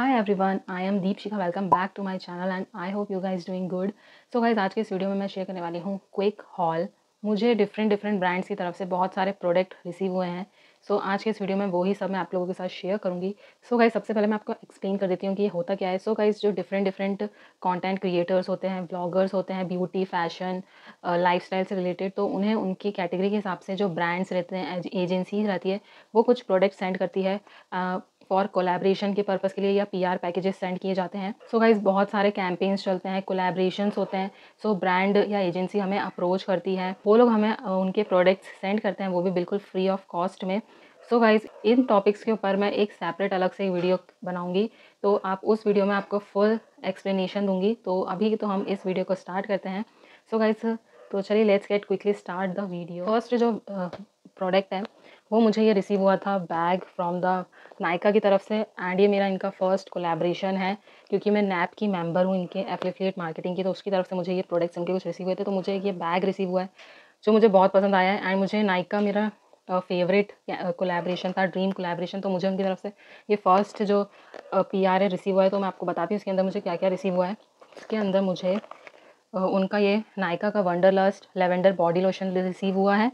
Hi everyone I am Deepshikha welcome back to my channel and I hope you guys doing good so guys आज के इस video में मैं share करने वाली हूँ क्विक हॉल मुझे डिफरेंट डिफरेंट ब्रांड्स की तरफ़ से बहुत सारे प्रोडक्ट रिसीव हुए हैं। सो so, आज के इस वीडियो में वही सब मैं आप लोगों के साथ शेयर करूँगी। सो गाइज़ सबसे पहले मैं आपको एक्सप्लेन कर देती हूँ कि ये होता क्या है। सो so, गाइस जो डिफरेंट डिफरेंट कंटेंट क्रिएटर्स होते हैं ब्लॉगर्स होते हैं ब्यूटी फ़ैशन लाइफस्टाइल से रिलेटेड तो उन्हें उनकी कैटेगरी के हिसाब से जो ब्रांड्स रहते हैं एजेंसीज रहती है वो कुछ प्रोडक्ट सेंड करती है। uh, फॉर कोलेब्रेशन के पर्पज़ के लिए या पीआर पैकेजेस सेंड किए जाते हैं। सो so गाइज़ बहुत सारे कैंपेन्स चलते हैं कोलैबोरेशंस होते हैं। सो so ब्रांड या एजेंसी हमें अप्रोच करती है। वो लोग हमें उनके प्रोडक्ट्स सेंड करते हैं, वो भी बिल्कुल फ्री ऑफ़ कॉस्ट में। सो so गाइज़ इन टॉपिक्स के ऊपर मैं एक सेपरेट अलग से वीडियो बनाऊँगी। तो आप उस वीडियो में आपको फुल एक्सप्लेनेशन दूँगी। तो अभी तो हम इस वीडियो को स्टार्ट करते हैं। सो so गाइज़ तो चलिए let's get quickly start the video first जो प्रोडक्ट है वो मुझे ये रिसीव हुआ था बैग फ्रॉम द नायका की तरफ़ से एंड ये मेरा इनका फ़र्स्ट कोलेब्रेशन है क्योंकि मैं नैप की मेंबर हूँ इनके एफिलिएट मार्केटिंग की तो उसकी तरफ़ से मुझे ये प्रोडक्ट्स इनके कुछ रिसीव हुए थे तो मुझे ये बैग रिसीव हुआ है, जो मुझे बहुत पसंद आया है एंड मुझे नायका मेरा फेवरेट कोलेब्रेशन था ड्रीम कोलेब्रेशन तो मुझे उनकी तरफ़ से ये फ़र्स्ट जो पी आर है रिसीव हुआ है तो मैं आपको बताती हूँ इसके अंदर मुझे क्या क्या रिसीव हुआ है। इसके अंदर मुझे उनका ये नायका का wonder lust lavender body lotion receive हुआ है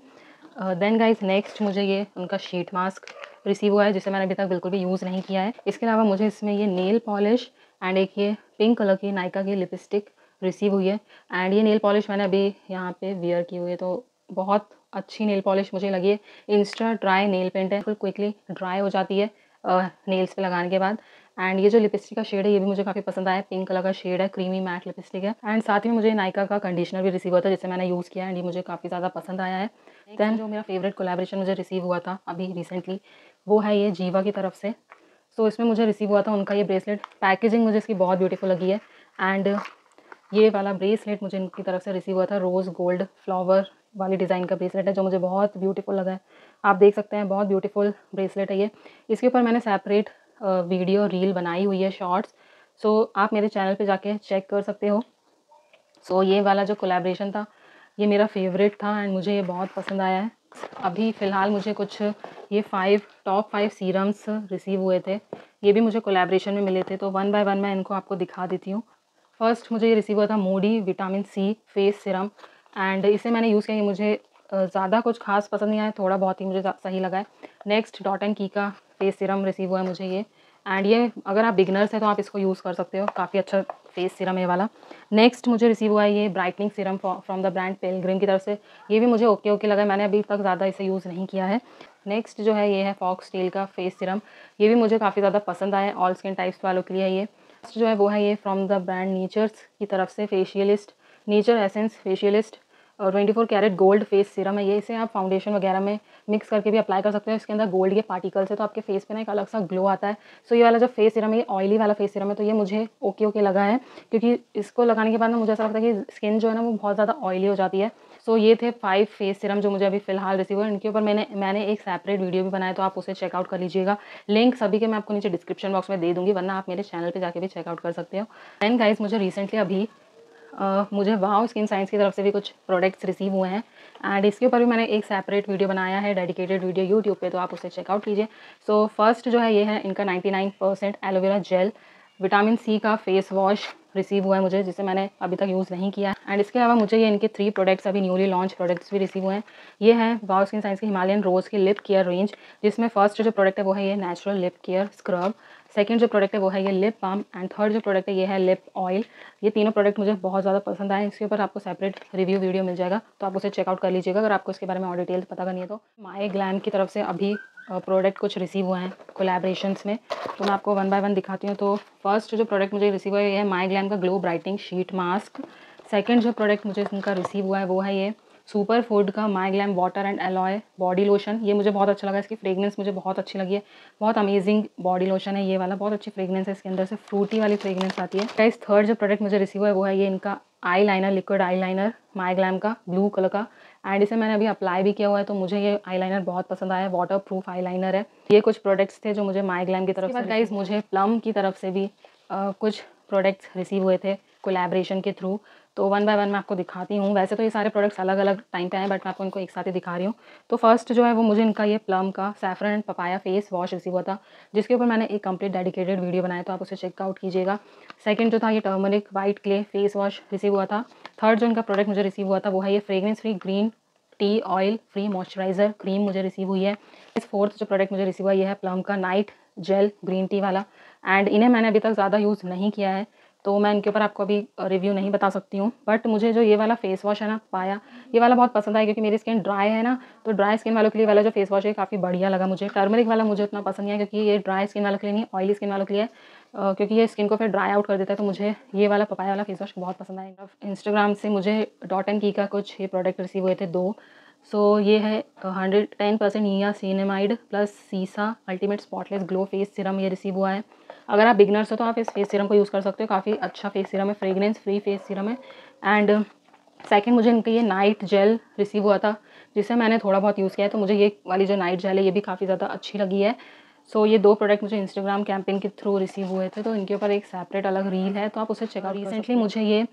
देन गाइज़ नेक्स्ट मुझे ये उनका शीट मास्क रिसीव हुआ है, जिसे मैंने अभी तक बिल्कुल भी यूज़ नहीं किया है। इसके अलावा मुझे इसमें ये नेल पॉलिश एंड एक ये पिंक कलर की नायका की लिपस्टिक रिसीव हुई है। एंड ये नेल पॉलिश मैंने अभी यहाँ पे वियर की हुई है तो बहुत अच्छी नेल पॉलिश मुझे लगी है। इंस्टा ड्राई नेल पेंट है बिल्कुल क्विकली ड्राई हो जाती है नेल्स पे लगाने के बाद। एंड ये जो लिपस्टिक का शेड है ये भी मुझे काफ़ी पसंद आया। पिंक कलर का शेड है क्रीमी मैट लिपस्टिक है। एंड साथ ही मुझे नाइका का कंडीशनर भी रिसीव हुआ था जिसे मैंने यूज़ किया एंड ये मुझे काफ़ी ज़्यादा पसंद आया है। दैन जो मेरा फेवरेट कोलेब्रेशन मुझे रिसीव हुआ था अभी रिसेंटली वो है ये जीवा की तरफ़ से। सो so, इसमें मुझे रिसीव हुआ था उनका ये ब्रेसलेट पैकेजिंग मुझे इसकी बहुत ब्यूटीफुल लगी है। एंड ये वाला ब्रेसलेट मुझे इनकी तरफ़ से रिसीव हुआ था रोज़ गोल्ड फ्लावर वाली डिज़ाइन का ब्रेसलेट है जो मुझे बहुत ब्यूटीफुल लगा है। आप देख सकते हैं बहुत ब्यूटीफुल ब्रेसलेट है ये। इसके ऊपर मैंने सेपरेट वीडियो रील बनाई हुई है शॉर्ट्स। सो so, आप मेरे चैनल पे जाके चेक कर सकते हो। सो so, ये वाला जो कोलेब्रेशन था ये मेरा फेवरेट था एंड मुझे ये बहुत पसंद आया है। अभी फ़िलहाल मुझे कुछ ये five top five serums receive हुए थे। ये भी मुझे कोलेब्रेशन में मिले थे तो वन बाय वन मैं इनको आपको दिखा देती हूँ। फ़र्स्ट मुझे ये रिसीव हुआ था मोडी vitamin C face serum and इसे मैंने यूज़ किया मुझे ज़्यादा कुछ खास पसंद नहीं आया थोड़ा बहुत ही मुझे सही लगा है। नेक्स्ट डॉट एंड की का फेस सिरम रिसीव हुआ है मुझे ये। एंड ये अगर आप बिगनर्स हैं तो आप इसको यूज़ कर सकते हो। काफ़ी अच्छा फेस सिरम है वाला। नेक्स्ट मुझे रिसीव हुआ है ये brightening serum from the brand Pilgrim की तरफ़ से। ये भी मुझे ओके ओके लगा मैंने अभी तक ज़्यादा इसे यूज़ नहीं किया है। नेक्स्ट जो है ये है फॉक्स स्टील का फेस सिरम। ये भी मुझे काफ़ी ज़्यादा पसंद आया ऑल स्किन टाइप्स वालों के लिए ये। नेक्स्ट जो है वो है ये फ्रॉम द ब्रांड नेचर्स की तरफ़ से facialist nature essence facialist twenty four carat gold face serum है, ये इसे आप फाउंडेशन वगैरह में मिक्स करके भी अप्लाई कर सकते हो। इसके अंदर गोल्ड के पार्टिकल्स है तो आपके फेस पे ना एक अलग सा ग्लो आता है। सो ये वाला जो फेस सीरम है, ये ऑयली वाला फेस सीरम है तो ये मुझे ओके ओके लगा है, क्योंकि इसको लगाने के बाद ना मुझे ऐसा लगता है कि स्किन जो है ना वो बहुत ज़्यादा ऑयली हो जाती है। सो ये थे फाइव फेस सीरम जो मुझे अभी फ़िलहाल रिसीव हुआ इनके ऊपर मैंने मैंने एक सेपरेट वीडियो भी बनाया तो आप उसे चेकआउट कर लीजिएगा। लिंक सभी के मैं आपको नीचे डिस्क्रिप्शन बॉक्स में दे दूँगी, वरना आप मेरे चैनल पर जाके भी चेकआउट कर सकते हो। एंड गाइज़ मुझे रिसेंटली अभी मुझे वाओ स्किन साइंस की तरफ़ से भी कुछ प्रोडक्ट्स रिसीव हुए हैं। एंड इसके ऊपर भी मैंने एक सेपरेट वीडियो बनाया है डेडिकेटेड वीडियो यूट्यूब पे तो आप उसे चेकआउट कीजिए। सो फ़र्स्ट जो है, ये है इनका 99 percent aloe vera gel vitamin C का फेस वॉश रिसीव हुआ है मुझे, जिसे मैंने अभी तक यूज़ नहीं किया एंड इसके अलावा मुझे ये इनके थ्री प्रोडक्ट्स अभी न्यूली लॉन्च प्रोडक्ट्स भी रिसीव हुए हैं। ये है वाओ स्किन साइंस की हिमालयन रोज़ की लिप केयर रेंज जिसमें फ़र्स्ट जो प्रोडक्ट है वो है ये natural lip care scrub second जो प्रोडक्ट है वो है ये लिप बाम एंड थर्ड जो प्रोडक्ट है ये है लिप ऑयल ये तीनों प्रोडक्ट मुझे बहुत ज़्यादा पसंद आए इसके ऊपर आपको सेपरेट रिव्यू वीडियो मिल जाएगा तो आप उसे चेकआउट कर लीजिएगा, अगर आपको इसके बारे में और डिटेल्स पता करनी है तो। माई ग्लैम की तरफ़ से अभी प्रोडक्ट कुछ रिसीव हुए हैं कोलेब्रेशंस में। तो मैं आपको वन बाय वन दिखाती हूँ। तो फ़र्स्ट जो प्रोडक्ट मुझे रिसीव हुआ है, ये है माई ग्लैम का glow brightening sheet mask second जो प्रोडक्ट मुझे इनका रिसीव हुआ है, वो है ये सुपर फ़ूड का MyGlamm water and aloe body lotion ये मुझे बहुत अच्छा लगा, इसकी फ्रेगनेंस मुझे बहुत अच्छी लगी है। बहुत अमेजिंग बॉडी लोशन है ये वाला, बहुत अच्छी फ्रेगनेंस है इसके अंदर से। फ्रूटी वाली फ्रेगनेंस आती है। गाइस थर्ड जो प्रोडक्ट मुझे रिसीव हुआ है, वो है ये इनका eye liner liquid eye liner माई ग्लैम का ब्लू कलर का। एंड इसे मैंने अभी अप्लाई भी किया हुआ है तो मुझे ये आई लाइनर बहुत पसंद आया वाटर प्रूफ आई है। ये कुछ प्रोडक्ट्स थे जो मुझे माई ग्लैम की तरफ़ से गाइज़ मुझे प्लम की तरफ़ से भी आ, कुछ प्रोडक्ट्स रिसीव हुए थे कोलेब्रेशन के थ्रू तो वन बाय वन मैं आपको दिखाती हूँ। वैसे तो ये सारे प्रोडक्ट्स अलग अलग टाइम पे आए बट मैं आपको इनको एक साथ ही दिखा रही हूँ। तो फ़र्स्ट जो है वो मुझे इनका ये प्लम का saffron and papaya face wash receive हुआ था जिसके ऊपर मैंने एक कंप्लीट डेडिकेटेड वीडियो बनाया तो आप उसे चेकआउट कीजिएगा। सेकेंड जो था ये turmeric white clay face wash receive हुआ था। थर्ड जो इनका प्रोडक्ट मुझे रिसीव हुआ था, वो है ये fragrance free green tea oil free moisturiser cream मुझे रिसीव हुई है। इस फोर्थ जो प्रोडक्ट मुझे रिसीव हुआ, ये है प्लम का नाइट जेल ग्रीन टी वाला। एंड इन्हें मैंने अभी तक ज़्यादा यूज़ नहीं किया है तो मैं इनके ऊपर आपको अभी रिव्यू नहीं बता सकती हूँ। बट मुझे जो ये वाला फेस वॉश है ना, पाया, ये वाला बहुत पसंद आया क्योंकि मेरी स्किन ड्राई है ना तो ड्राई स्किन वालों के लिए वाला जो फेस वॉश है काफ़ी बढ़िया लगा मुझे। टर्मरिक वाला मुझे उतना पसंद नहीं है क्योंकि ये ड्राई स्किन वालों के लिए नहीं ऑयली स्किन वालों के लिए। क्योंकि ये स्किन को फिर ड्राई आउट कर देता है तो मुझे ये वाला पपाया वाला फेस वॉश बहुत पसंद आया। इंस्टाग्राम से मुझे डॉट एंड की का कुछ ये प्रोडक्ट रिसीव हुए थे दो। सो so, ये है hundred ten percent niacinamide plus cica ultimate spotless glow face serum ये रिसीव हुआ है। अगर आप बिगनर्स हो तो आप इस फेस सीरम को यूज़ कर सकते हो। काफ़ी अच्छा फेस सीरम है फ्रेगरेंस फ्री फेस सीरम है। एंड सेकेंड मुझे इनका ये नाइट जेल रिसीव हुआ था जिसे मैंने थोड़ा बहुत यूज़ किया है। तो मुझे ये वाली जो नाइट जेल है ये भी काफ़ी ज़्यादा अच्छी लगी है। सो so, ये दो प्रोडक्ट मुझे इंस्टाग्राम कैंपेन के थ्रू रिसीव हुए थे तो इनके ऊपर एक सेपरेट अलग रील है तो आप उसे चेकआउट रिसेंटली मुझे ये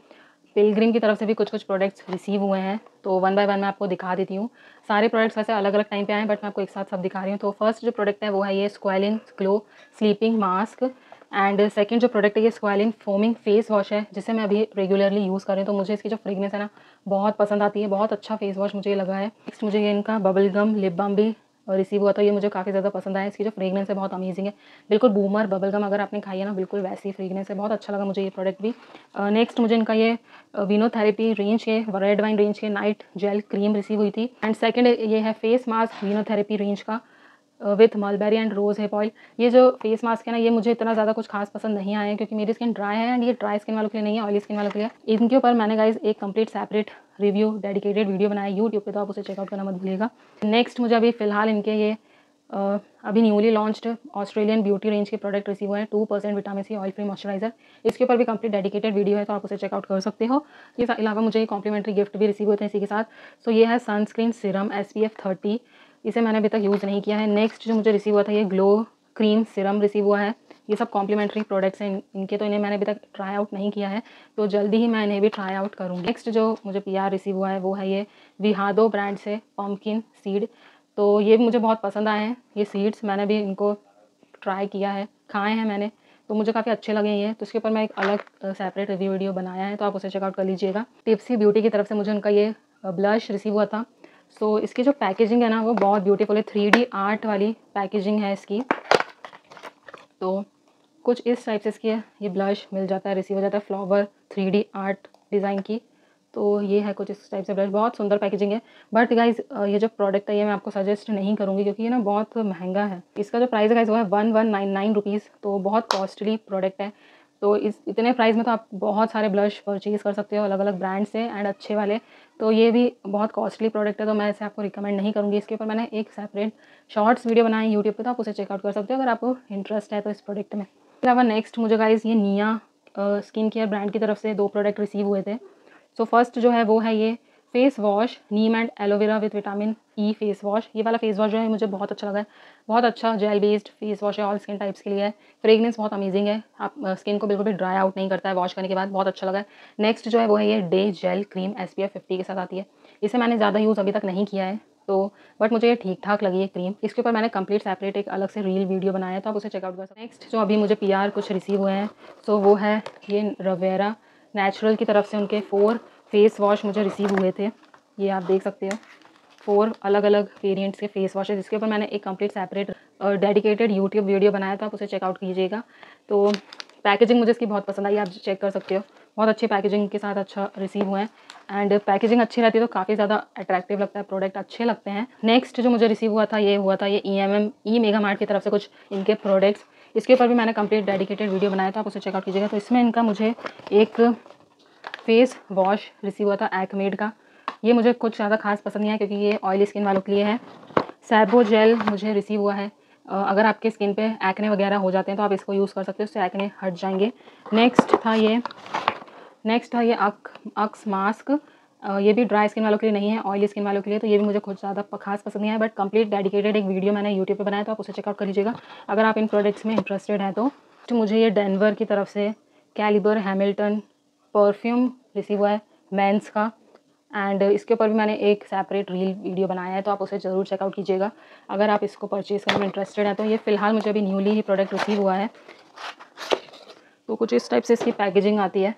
पिलग्रिम की तरफ़ से भी कुछ कुछ प्रोडक्ट्स रिसीव हुए हैं तो वन बाय वन मैं आपको दिखा देती हूँ। सारे प्रोडक्ट्स वैसे अलग अलग टाइम पे आए हैं बट मैं आपको एक साथ सब दिखा रही हूँ। तो फ़र्स्ट जो प्रोडक्ट है वो है ये squalane glow sleeping mask and second जो प्रोडक्ट है ये स्क्वालिन फोमिंग फेस वॉश है जिसे मैं अभी रेगुलरली यूज़ कर रही हूँ। तो मुझे इसकी जो फ्रेगनेस है ना बहुत पसंद आती है बहुत अच्छा फेस वॉश मुझे लगा है। नेक्स्ट मुझे ये इनका बबल गम लिप बाम भी रिसीव हुआ था ये मुझे काफ़ी ज़्यादा पसंद आया। इसकी जो फ्रेगनेंस है, बहुत अमेजिंग है। बिल्कुल बूमर बबल गम अगर आपने खाई है ना, बिल्कुल वैसी फ्रेगनेंस है। बहुत अच्छा लगा मुझे ये प्रोडक्ट भी। नेक्स्ट मुझे इनका ये वीनोथेरेपी रेंज के रेड वाइन रेंज के नाइट जेल क्रीम रिसीव हुई थी। एंड सेकेंड ये है फेस मास्क वीनोथेरेपी रेंज का। With mulberry and rose hip oil ये जो फेस मास्क है ना, ये मुझे इतना ज़्यादा कुछ खास पसंद नहीं आया है, क्योंकि मेरी स्किन ड्राई है एंड ये ड्राई स्किन वालों के लिए नहीं है ऑयली स्किन वालों के लिए. इनके ऊपर मैंने गाइज़ एक complete separate review dedicated video बनाया यूट्यूब पे तो आप उसे चेकआउट करना मत भूलिएगा. नेक्स्ट मुझे अभी फ़िलहाल इनके ये अभी newly launched Australian beauty range के प्रोडक्ट रिसीव हुए हैं two percent vitamin C oil free moisturiser इसके ऊपर भी कंप्लीट डेडिकेटेड वीडियो है तो आप उसे चेकआउट कर सकते हो. इसके अलावा मुझे कॉम्प्लीमेंट्री गिफ्ट भी रिसीव होते हैं इसी के साथ. सो ये है sunscreen serum S P F thirty इसे मैंने अभी तक यूज़ नहीं किया है। नेक्स्ट जो मुझे रिसीव हुआ था, ये ग्लो क्रीम सिरम रिसीव हुआ है। ये सब कॉम्प्लीमेंट्री प्रोडक्ट्स हैं। इनके तो इन्हें मैंने अभी तक ट्राई आउट नहीं किया है। तो जल्दी ही मैं इन्हें भी ट्राई आउट करूँगी। नेक्स्ट जो मुझे पी आर रिसीव हुआ है, वो है ये विहादो ब्रांड से पम्पकिन सीड तो ये भी मुझे बहुत पसंद आए हैं। ये सीड्स मैंने भी इनको ट्राई किया है। खाए हैं मैंने। तो मुझे काफ़ी अच्छे लगे ये। तो उसके ऊपर मैं एक अलग सेपरेट रिव्यू वीडियो बनाया है। तो आप उसे चेकआउट कर लीजिएगा। टिप्सी ब्यूटी की तरफ़ से मुझे उनका ये ब्लश रिसीव हुआ था। सो so, इसकी जो पैकेजिंग है ना वो बहुत ब्यूटीफुल है। थ्री डी आर्ट वाली पैकेजिंग है इसकी। तो कुछ इस टाइप से इसकी है। ये ब्लश मिल जाता है रिसीव हो जाता है flower three D art design की। तो ये है कुछ इस टाइप से ब्रश बहुत सुंदर पैकेजिंग है। बट गाइज़ ये जो प्रोडक्ट है ये मैं आपको सजेस्ट नहीं करूँगी क्योंकि ये ना बहुत महँगा है। इसका जो प्राइस गाइज़ वो है one one nine nine rupees तो बहुत कॉस्टली प्रोडक्ट है। तो इस, इतने प्राइस में तो आप बहुत सारे ब्लश परचेज़ कर सकते हो अलग अलग ब्रांड से एंड अच्छे वाले। तो ये भी बहुत कॉस्टली प्रोडक्ट है तो मैं इसे आपको रिकमेंड नहीं करूँगी। इसके ऊपर मैंने एक सेपरेट शॉर्ट्स वीडियो बनाई यूट्यूब पर तो आप उसे चेकआउट कर सकते हो अगर आपको इंटरेस्ट है तो इस प्रोडक्ट में। अलावा नेक्स्ट मुझे गाइज़ ये निया स्किन केयर ब्रांड की तरफ़ से दो प्रोडक्ट रिसीव हुए थे। सो so फ़र्स्ट जो है वो है ये face wash neem and aloe vera with vitamin E face wash ये वाला फेस वॉश जो है, मुझे बहुत अच्छा लगा है। बहुत अच्छा जेल बेस्ड फेस वॉश है ऑल स्किन टाइप्स के लिए। है फ्रेगनेंस बहुत अमेजिंग है। आप स्किन को बिल्कुल भी ड्राई आउट नहीं करता है वॉश करने के बाद बहुत अच्छा लगा है। नेक्स्ट जो है, वो है ये day gel cream S P के साथ आती है। इसे मैंने ज़्यादा यूज़ अभी तक नहीं किया है तो बट मुझे ये ठीक ठाक लगी है क्रीम इसके ऊपर मैंने कंप्लीट सेपरेट एक अलग से रील वीडियो बनाया तो आप उसे चेकआउट कर सकते नेक्स्ट जो अभी मुझे पीआर कुछ रिसीव हुए हैं सो वो है ये रवेरा नेचुरल की तरफ़ से उनके फोर फेस वॉश मुझे रिसीव हुए थे। ये आप देख सकते हो। फोर अलग अलग वेरिएंट्स के फेस वॉश है, जिसके ऊपर मैंने एक complete separate dedicated YouTube video बनाया था, आप उसे चेकआउट कीजिएगा। तो पैकेजिंग मुझे इसकी बहुत पसंद आई, आप चेक कर सकते हो। बहुत अच्छी पैकेजिंग के साथ अच्छा रिसीव हुए हैं। एंड पैकेजिंग अच्छी रहती है तो काफ़ी ज़्यादा अट्रैक्टिव लगता है प्रोडक्ट अच्छे लगते हैं। नेक्स्ट जो मुझे रिसीव हुआ था, ये हुआ था ये E M M E mega mart की तरफ़ से कुछ इनके प्रोडक्ट्स इसके ऊपर भी मैंने कंप्लीट डेडिकेटेड वीडियो बनाया था, आप उसे चेकआउट कीजिएगा। तो इसमें इनका मुझे एक फेस वॉश रिसीव हुआ था एक्मेड का। ये मुझे कुछ ज़्यादा खास पसंद नहीं है क्योंकि ये ऑयली स्किन वालों के लिए है। सैबो जेल मुझे रिसीव हुआ है। अगर आपके स्किन पे एक्ने वगैरह हो जाते हैं तो आप इसको यूज़ कर सकते हो उससे एक्ने हट जाएँगे। नेक्स्ट था ये नेक्स्ट था ये अक अक्स मास्क ये भी ड्राई स्किन वालों के लिए नहीं है ऑयली स्किन वालों के लिए तो ये भी मुझे कुछ ज़्यादा खास पसंद नहीं है बट कंप्लीट डेडिकेटेड एक वीडियो मैंने यूट्यूब पे बनाया तो आप उसे चेकआउट कर लीजिएगा। अगर आप इन प्रोडक्ट्स में इंटरेस्टेड हैं तो, तो मुझे ये डेनवर की तरफ़ से कैलिबर हैमिल्टन परफ्यूम रिसीव हुआ है मेंस का। एंड इसके ऊपर भी मैंने एक सेपरेट रील वीडियो बनाया है तो आप उसे ज़रूर चेकआउट कीजिएगा। अगर आप इसको परचेज़ करने में इंटरेस्टेड हैं तो ये फ़िलहाल मुझे अभी न्यूली ही प्रोडक्ट रिसीव हुआ है। तो कुछ इस टाइप से इसकी पैकेजिंग आती है।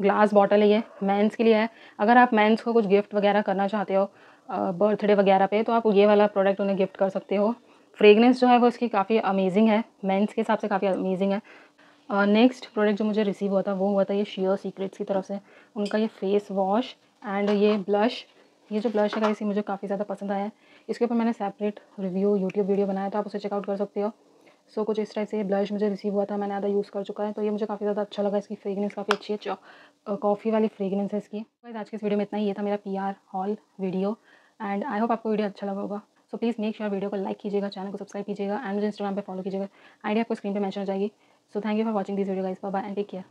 ग्लास बॉटल है ये मेंस के लिए है। अगर आप मेंस को कुछ गिफ्ट वगैरह करना चाहते हो बर्थडे वगैरह पे तो आप ये वाला प्रोडक्ट उन्हें गिफ्ट कर सकते हो। फ्रेगनेंस जो है वो इसकी काफ़ी अमेजिंग है। मेंस के हिसाब से काफ़ी अमेजिंग है। नेक्स्ट प्रोडक्ट जो मुझे रिसीव हुआ था वो हुआ था ये शेयर सीक्रेट्स की तरफ़ से। उनका ये फेस वॉश एंड ये ब्लश ये जो ब्लश है इसी मुझे काफ़ी ज़्यादा पसंद आया है। इसके ऊपर मैंने सेपरेट रिव्यू यूट्यूब वीडियो बनाया था आप उसे चेकआउट कर सकते हो। सो so, कुछ इस टाइप से ये ब्लश मुझे रिसीव हुआ था मैंने आधा यूज़ कर चुका है तो ये मुझे काफ़ी ज़्यादा अच्छा लगा इसकी फ्रेगनेंस काफ़ी अच्छी है कॉफ़ी वाली फ्रेगनेंस है इसकी। तो आज के इस वीडियो में इतना ही ये था मेरा P R haul video and I hope आपको वीडियो अच्छा लगा होगा। So please make sure video को लाइक कीजिएगा चैनल को सब्सक्राइब कीजिएगा एंड मुझे इंस्टाग्राम पर फॉलो कीजिएगा। आइडिया आपको स्क्रीन पर मेंशन हो जाएगी। So thank you for watching this video guys. Bye bye and take care.